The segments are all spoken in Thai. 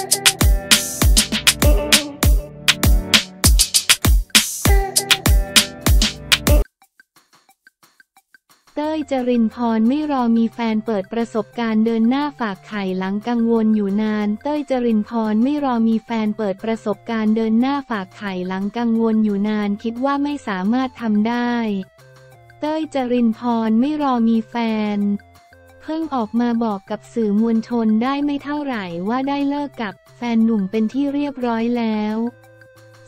เต้ย จรินพรไม่รอมีแฟนเปิดประสบการณ์เดินหน้าฝากไข่หลังกังวลอยู่นาน เต้ย จรินพรไม่รอมีแฟนเปิดประสบการณ์เดินหน้าฝากไข่หลังกังวลอยู่นานคิดว่าไม่สามารถทำได้ เต้ย จรินพรไม่รอมีแฟน เพิ่งออกมาบอกกับสื่อมวลชนได้ไม่เท่าไหร่ว่าได้เลิกกับแฟนหนุ่มเป็นที่เรียบร้อยแล้ว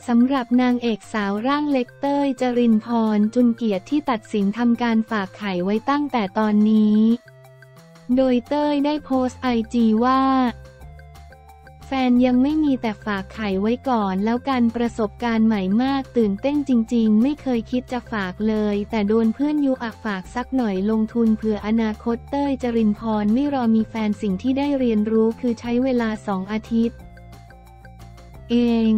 สำหรับนางเอกสาวร่างเล็กเต้ยจรินพรจุนเกียรติที่ตัดสินทำการฝากไข่ไว้ตั้งแต่ตอนนี้ โดยเต้ยได้โพสต์ไอจีว่า นยังไม่มีแต่ฝากไข่ไว้ก่อน แล้วการประสบการณ์ใหม่มากตื่นเต้นจริง ๆ ไม่เคยคิดจะฝากเลย แต่โดนเพื่อนยูอักฝากสักหน่อยลงทุนเผื่ออนาคตเต้ยจรินพรไม่รอมีแฟนสิ่งที่ได้เรียนรู้คือใช้เวลาสองอาทิตย์ เอง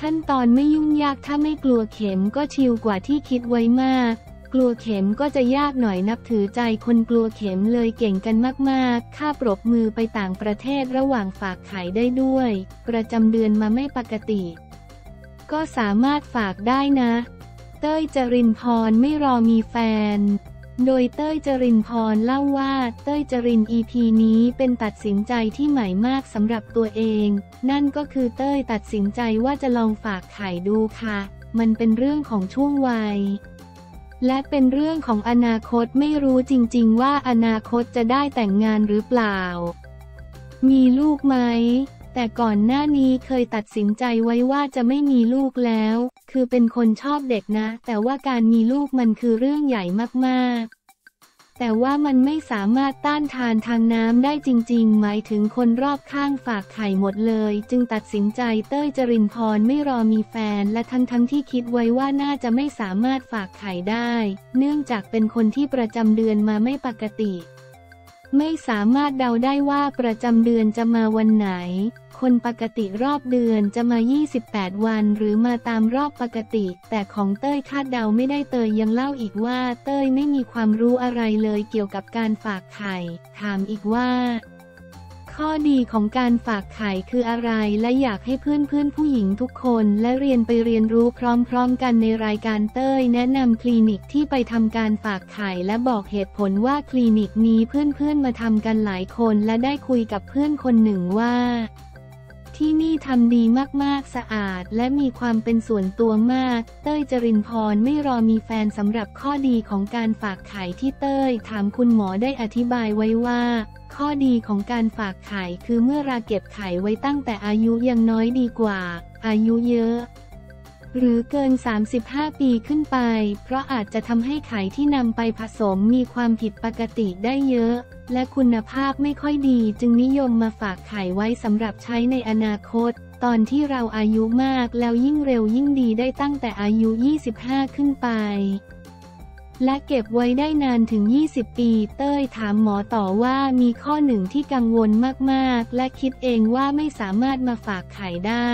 ขั้นตอนไม่ยุ่งยากถ้าไม่กลัวเข็มก็ชิลกว่าที่คิดไว้มาก กลัวเข็มก็จะยากหน่อยนับถือใจคนกลัวเข็มเลยเก่งกันมากๆ ค่าปรบมือไปต่างประเทศระหว่างฝากไข่ได้ด้วย ประจำเดือนมาไม่ปกติ ก็สามารถฝากได้นะ เต้ยจรินพรไม่รอมีแฟน โดยเต้ยจรินพรเล่าว่าเต้ยจริน EP นี้เป็นตัดสินใจที่ใหม่มากสำหรับตัวเอง นั่นก็คือเต้ยตัดสินใจว่าจะลองฝากไข่ดูค่ะ มันเป็นเรื่องของช่วงวัย และเป็นเรื่องของอนาคตไม่รู้จริง ๆ ว่าอนาคตจะได้แต่งงานหรือเปล่า มีลูกไหม แต่ก่อนหน้านี้เคยตัดสินใจไว้ว่าจะไม่มีลูกแล้ว คือเป็นคนชอบเด็กนะ แต่ว่าการมีลูกมันคือเรื่องใหญ่มากๆ แต่ว่ามันไม่สามารถต้านทานทางน้ำได้จริง ๆ หมายถึงคนรอบข้างฝากไข่หมดเลย จึงตัดสินใจเต้ยจรินพรไม่รอมีแฟน และทั้งๆที่คิดไว้ว่าน่าจะไม่สามารถฝากไข่ได้ เนื่องจากเป็นคนที่ประจำเดือนมาไม่ปกติ ไม่สามารถเดาได้ว่าประจำเดือนจะมาวันไหน คนปกติรอบเดือนจะมา 28 วันหรือมาตามรอบปกติ แต่ของเต้ยคาดเดาไม่ได้เตยยังเล่าอีกว่า เต้ยไม่มีความรู้อะไรเลยเกี่ยวกับการฝากไข่ ถามอีกว่า ข้อดีของการฝากไข่คืออะไรและอยากให้เพื่อนๆผู้หญิงทุกคนและเรียนไปเรียนรู้พร้อมๆกันในรายการเต้ยแนะนำคลินิกที่ไปทำการฝากไข่และบอกเหตุผลว่าคลินิกนี้เพื่อนๆมาทำกันหลายคนและได้คุยกับเพื่อนคนหนึ่งว่า ที่นี่ทำดีมากๆ สะอาด และมีความเป็นส่วนตัวมาก เต้ยจรินพรไม่รอมีแฟนสำหรับข้อดีของการฝากไข่ที่เต้ย ถามคุณหมอได้อธิบายไว้ว่า ข้อดีของการฝากไข่คือเมื่อเราเก็บไข่ไว้ตั้งแต่อายุยังน้อยดีกว่า อายุเยอะ หรือเกิน 35 ปีขึ้นไป เพราะอาจจะทำให้ไข่ที่นำไปผสมมีความผิดปกติได้เยอะ และคุณภาพไม่ค่อยดีจึงนิยมมาฝากไข่ไว้สำหรับใช้ในอนาคต ตอนที่เราอายุมากแล้วยิ่งเร็วยิ่งดีได้ตั้งแต่อายุ 25 ขึ้นไป และเก็บไว้ได้นานถึง 20 ปี เต้ยถามหมอต่อว่ามีข้อหนึ่งที่กังวลมากๆ และคิดเองว่าไม่สามารถมาฝากไข่ได้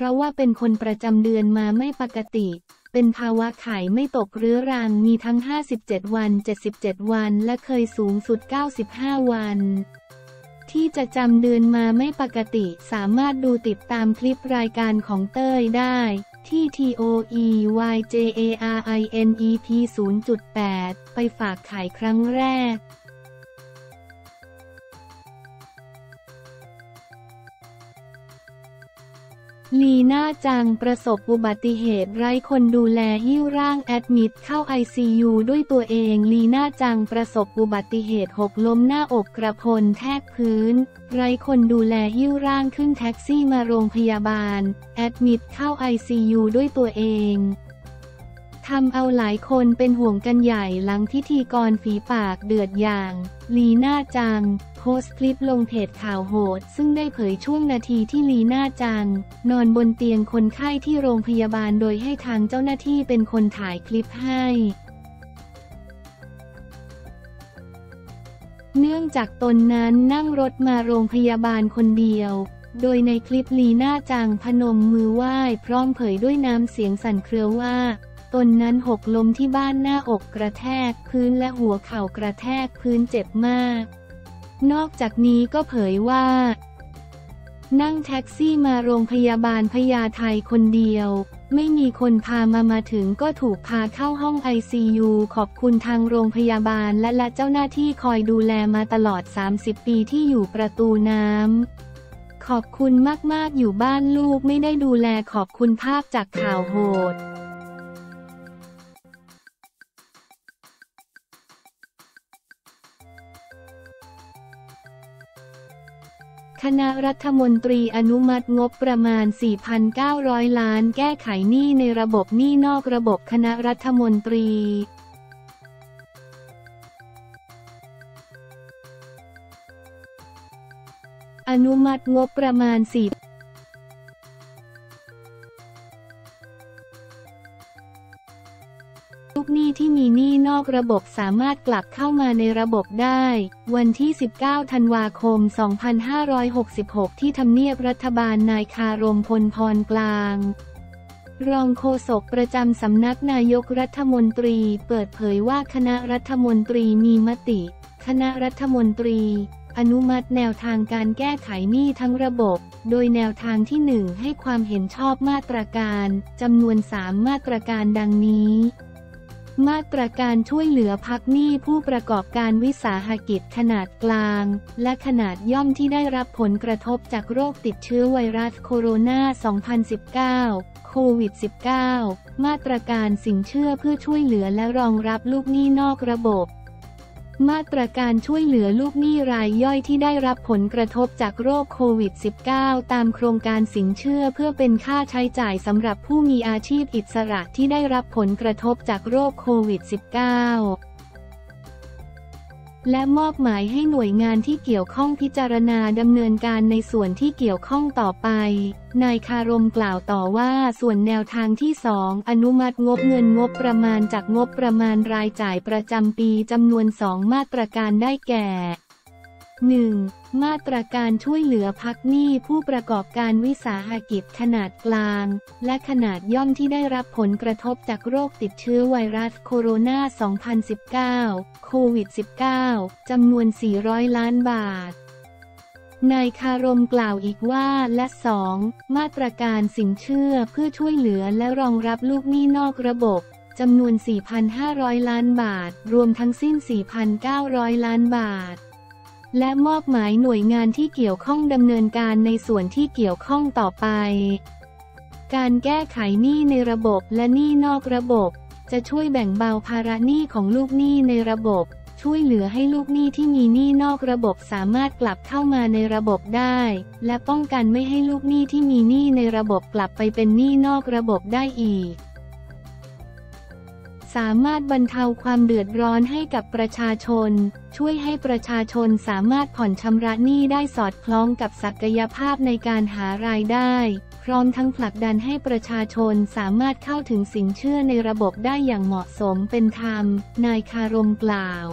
เพราะว่าเป็นคนประจำเดือนมาไม่ปกติ เป็นภาวะไข่ไม่ตกเรื้อรังมีทั้ง 57 วัน 77 วัน และเคยสูงสุด 95 วัน ที่จะจำเดือนมาไม่ปกติสามารถดูติดตามคลิปรายการของเต้ยได้ที่ TOEYJARINEP 0.8 ไปฝากขายครั้งแรก ลีน่าจังประสบอุบัติเหตุไร้คนดูแลหิ้วร่างแอดมิดเข้า ICU ด้วยตัวเอง ลีน่าจังประสบอุบัติเหตุหกล้มหน้าอกกระพลแทกพื้น ไร้คนดูแลหิ้วร่างขึ้นแท็กซี่มาโรงพยาบาล แอดมิดเข้า ICU ด้วยตัวเอง ทำเอาหลายคนเป็นห่วงกันใหญ่หลังพิธีกรฝีปากเดือดอย่าง ลีน่าจัง โพสต์คลิปลงเพจข่าวโหด ซึ่งได้เผยช่วงนาทีที่ลีน่าจัง นอนบนเตียงคนไข้ที่โรงพยาบาลโดยให้ทางเจ้าหน้าที่เป็นคนถ่ายคลิปให้ เนื่องจากตนนั้นนั่งรถมาโรงพยาบาลคนเดียวโดยในคลิปลีน่าจังพนมมือไหว้พร้อมเผยด้วยน้ำเสียงสั่นเครือว่า ตนนั้นหกล้มที่บ้านหน้าอกกระแทกพื้นและหัวเข่ากระแทกพื้นเจ็บมาก นอกจากนี้ก็เผยว่า นั่งแท็กซี่มาโรงพยาบาลพญาไทคนเดียว ไม่มีคนพามามาถึงก็ถูกพาเข้าห้อง ICU ขอบคุณทางโรงพยาบาลและและเจ้าหน้าที่คอยดูแลมาตลอด 30 ปีที่อยู่ประตูน้ำขอบคุณมาก ๆ อยู่บ้านลูกไม่ได้ดูแลขอบคุณภาพจากข่าวโหด ณะรัฐมนตรีอนุมัติงบประมาณ 4,900 ล้านแก้ไขหนี้ในระบบหนี้นอกระบบคณะรัฐมนตรีอนุมัติงบประมาณ4 ลูกหนี้ที่มีหนี้นอกระบบสามารถกลับเข้ามาในระบบได้ วันที่ 19 ธันวาคม 2566 ที่ทำเนียบรัฐบาลนายคารมพลพรกลางรองโฆษกประจำสำนักนายกรัฐมนตรีเปิดเผยว่าคณะรัฐมนตรีมีมติ คณะรัฐมนตรี อนุมัติแนวทางการแก้ไขหนี้ทั้งระบบ โดยแนวทางที่ 1 ให้ความเห็นชอบมาตรการจำนวน 3 มาตรการดังนี้ มาตรการช่วยเหลือพักหนี้ผู้ประกอบการวิสาหกิจขนาดกลาง และขนาดย่อมที่ได้รับผลกระทบจากโรคติดเชื้อไวรัสโคโรนา 2019 โควิด -19 มาตรการสินเชื่อเพื่อช่วยเหลือและรองรับลูกหนี้นอกระบบ มาตรการช่วยเหลือลูกหนี้รายย่อยที่ได้รับผลกระทบจากโรคโควิด -19 ตามโครงการสินเชื่อเพื่อเป็นค่าใช้จ่ายสำหรับผู้มีอาชีพอิสระที่ได้รับผลกระทบจากโรคโควิด -19 และมอบหมายให้หน่วยงานที่เกี่ยวข้องพิจารณาดำเนินการในส่วนที่เกี่ยวข้องต่อไป นายคารมกล่าวต่อว่าส่วนแนวทางที่ 2 อนุมัติงบเงินงบประมาณจากงบประมาณรายจ่ายประจำปีจำนวน 2 มาตรการได้แก่ 1. มาตรการช่วยเหลือพักหนี้ผู้ประกอบการวิสาหกิจขนาดกลาง และขนาดย่อมที่ได้รับผลกระทบจากโรคติดเชื้อไวรัสโคโรนา 2019 โควิด -19 จำนวน 400 ล้านบาทนายคารมกล่าวอีกว่าและ 2. มาตรการสินเชื่อเพื่อช่วยเหลือและรองรับลูกหนี้นอกระบบจำนวน 4,500 ล้านบาท รวมทั้งสิ้น 4,900 ล้านบาท และมอบหมายหน่วยงานที่เกี่ยวข้องดำเนินการในส่วนที่เกี่ยวข้องต่อไป การแก้ไขหนี้ในระบบและหนี้นอกระบบ จะช่วยแบ่งเบาภาระหนี้ของลูกหนี้ในระบบ ช่วยเหลือให้ลูกหนี้ที่มีหนี้นอกระบบสามารถกลับเข้ามาในระบบได้ และป้องกันไม่ให้ลูกหนี้ที่มีหนี้ในระบบกลับไปเป็นหนี้นอกระบบได้อีก สามารถบรรเทาความเดือดร้อนให้กับประชาชน ช่วยให้ประชาชนสามารถผ่อนชำระหนี้ได้สอดคล้องกับศักยภาพในการหารายได้ พร้อมทั้งผลักดันให้ประชาชนสามารถเข้าถึงสินเชื่อในระบบได้อย่างเหมาะสมเป็นธรรม นายคารมกล่าว